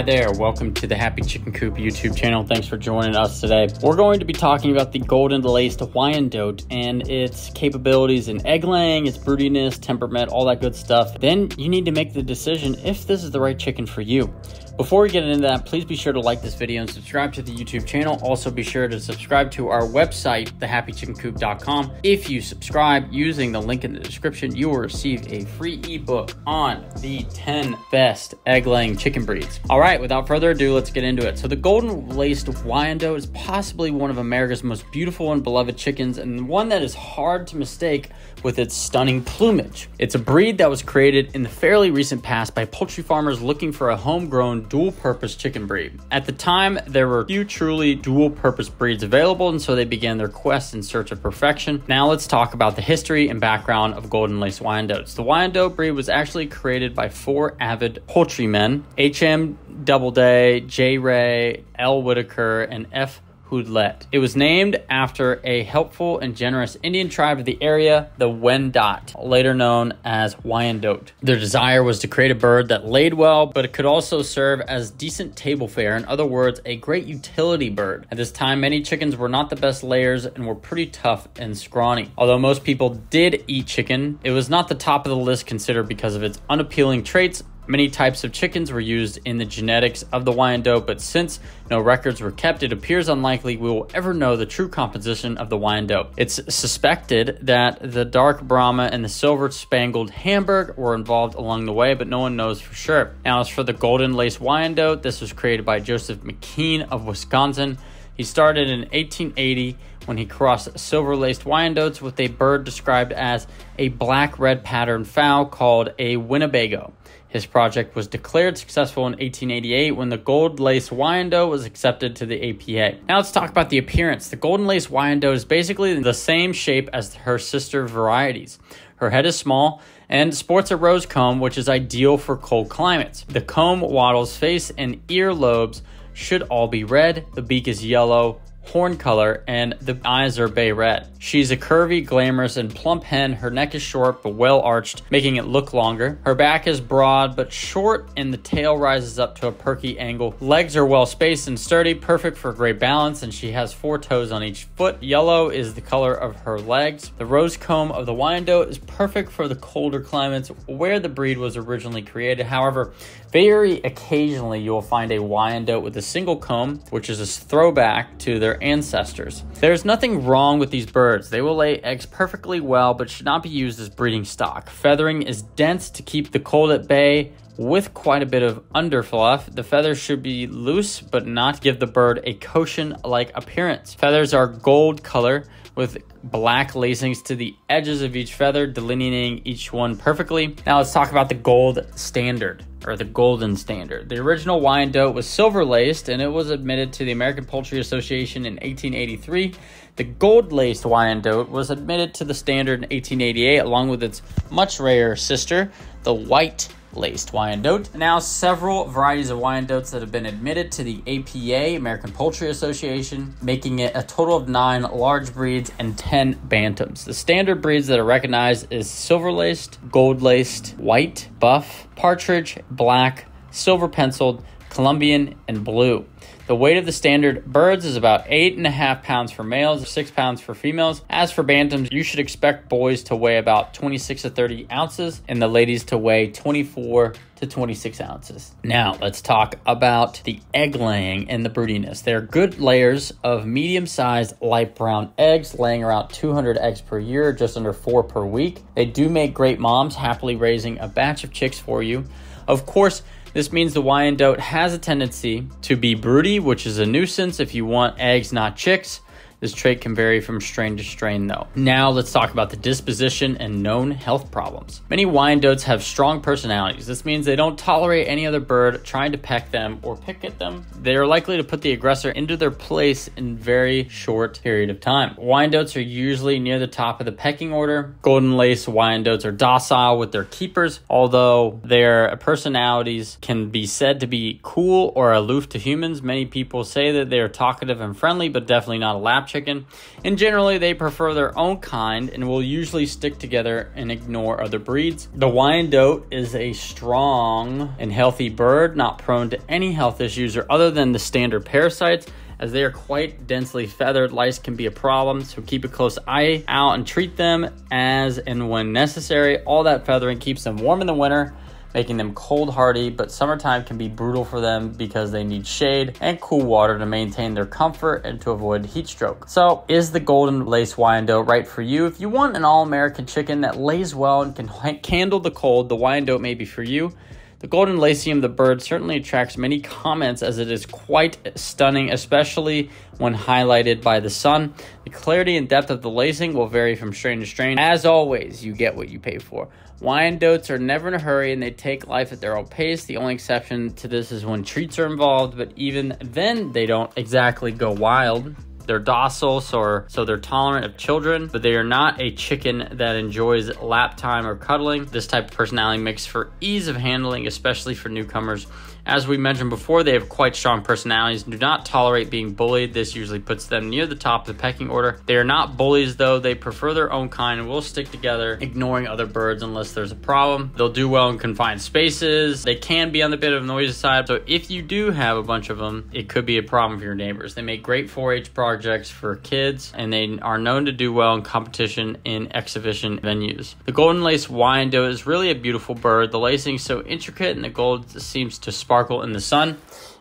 Hi there, welcome to the Happy Chicken Coop YouTube channel. Thanks for joining us today. We're going to be talking about the Golden Laced Wyandotte and its capabilities in egg laying, its broodiness, temperament, all that good stuff. Then you need to make the decision if this is the right chicken for you. Before we get into that, please be sure to like this video and subscribe to the YouTube channel. Also, be sure to subscribe to our website, thehappychickencoop.com. If you subscribe using the link in the description, you will receive a free ebook on the 10 best egg laying chicken breeds. All right, without further ado, let's get into it. So, the Golden Laced Wyandotte is possibly one of America's most beautiful and beloved chickens, and one that is hard to mistake with its stunning plumage. It's a breed that was created in the fairly recent past by poultry farmers looking for a homegrown dual purpose chicken breed. At the time, there were few truly dual purpose breeds available, and so they began their quest in search of perfection. Now, let's talk about the history and background of Golden Lace Wyandottes. The Wyandotte breed was actually created by four avid poultrymen H.M. Doubleday, J. Ray, L. Whitaker, and F. Houdlette. It was named after a helpful and generous Indian tribe of the area, the Wendat, later known as Wyandotte. Their desire was to create a bird that laid well, but it could also serve as decent table fare. In other words, a great utility bird. At this time, many chickens were not the best layers and were pretty tough and scrawny. Although most people did eat chicken, it was not the top of the list considered because of its unappealing traits Many types of chickens were used in the genetics of the Wyandotte, but since no records were kept, it appears unlikely we will ever know the true composition of the Wyandotte. It's suspected that the dark Brahma and the silver spangled Hamburg were involved along the way, but no one knows for sure. Now, as for the Golden Lace Wyandotte, this was created by Joseph McKeen of Wisconsin. He started in 1880 when he crossed silver laced Wyandottes with a bird described as a black red pattern fowl called a Winnebago. His project was declared successful in 1888 when the Gold Lace Wyandotte was accepted to the APA. Now let's talk about the appearance. The Golden Lace Wyandotte is basically the same shape as her sister varieties. Her head is small and sports a rose comb, which is ideal for cold climates. The comb, wattles, face, and ear lobes should all be red. The beak is yellow horn color, and the eyes are bay red. She's a curvy, glamorous, and plump hen. Her neck is short but well arched, making it look longer. Her back is broad but short, and the tail rises up to a perky angle. Legs are well spaced and sturdy, perfect for great balance, and she has four toes on each foot. Yellow is the color of her legs. The rose comb of the Wyandotte is perfect for the colder climates where the breed was originally created. However, very occasionally you'll find a Wyandotte with a single comb, which is a throwback to their ancestors. There's nothing wrong with these birds. They will lay eggs perfectly well, but should not be used as breeding stock. Feathering is dense to keep the cold at bay with quite a bit of underfluff. The feathers should be loose but not give the bird a cushion like appearance. Feathers are gold color with black lacings to the edges of each feather, delineating each one perfectly. Now let's talk about the gold standard or the golden standard. The original Wyandotte was silver laced and it was admitted to the American Poultry Association in 1883. The gold laced Wyandotte was admitted to the standard in 1888 along with its much rarer sister, the white laced Wyandotte. Now, several varieties of Wyandottes that have been admitted to the APA, American Poultry Association, making it a total of nine large breeds and 10 bantams. The standard breeds that are recognized is silver laced, gold laced, white, buff, partridge, black, silver penciled, Columbian, and blue. The weight of the standard birds is about eight and a half pounds for males, six pounds for females. As for bantams, you should expect boys to weigh about 26 to 30 ounces and the ladies to weigh 24 to 26 ounces. Now, let's talk about the egg laying and the broodiness. They're good layers of medium sized light brown eggs, laying around 200 eggs per year, just under four per week. They do make great moms, happily raising a batch of chicks for you. Of course, this means the Wyandotte has a tendency to be broody, which is a nuisance if you want eggs, not chicks. This trait can vary from strain to strain, though. Now, let's talk about the disposition and known health problems. Many Wyandottes have strong personalities. This means they don't tolerate any other bird trying to peck them or pick at them. They are likely to put the aggressor into their place in very short period of time. Wyandottes are usually near the top of the pecking order. Golden lace Wyandottes are docile with their keepers, although their personalities can be said to be cool or aloof to humans. Many people say that they are talkative and friendly, but definitely not a lap chicken, and generally they prefer their own kind and will usually stick together and ignore other breeds. The Wyandotte is a strong and healthy bird, not prone to any health issues or other than the standard parasites as they are quite densely feathered. Lice can be a problem, so keep a close eye out and treat them as and when necessary. All that feathering keeps them warm in the winter making them cold hardy, but summertime can be brutal for them because they need shade and cool water to maintain their comfort and to avoid heat stroke. So, is the Golden Lace Wyandotte right for you? If you want an all American chicken that lays well and can handle the cold, the Wyandotte may be for you. The golden lacinium, the bird, certainly attracts many comments as it is quite stunning, especially when highlighted by the sun. The clarity and depth of the lacing will vary from strain to strain. As always, you get what you pay for. Wyandottes are never in a hurry and they take life at their own pace. The only exception to this is when treats are involved, but even then, they don't exactly go wild. They're docile, so, so they're tolerant of children, but they are not a chicken that enjoys lap time or cuddling. This type of personality makes for ease of handling, especially for newcomers. As we mentioned before, they have quite strong personalities, and do not tolerate being bullied. This usually puts them near the top of the pecking order. They are not bullies though, they prefer their own kind and will stick together, ignoring other birds unless there's a problem. They'll do well in confined spaces. They can be on the bit of noisy side, so if you do have a bunch of them, it could be a problem for your neighbors. They make great 4-H projects for kids, and they are known to do well in competition in exhibition venues. The Golden Lace Wyandotte is really a beautiful bird. The lacing is so intricate and the gold seems to sparkle in the sun.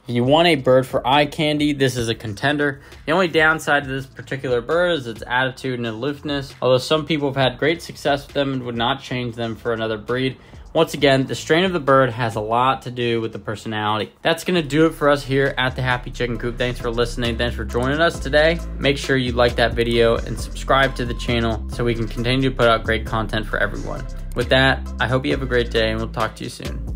If you want a bird for eye candy, this is a contender. The only downside to this particular bird is its attitude and aloofness. Although some people have had great success with them and would not change them for another breed. Once again, the strain of the bird has a lot to do with the personality. That's going to do it for us here at the Happy Chicken Coop. Thanks for listening. Thanks for joining us today. Make sure you like that video and subscribe to the channel so we can continue to put out great content for everyone. With that, I hope you have a great day and we'll talk to you soon.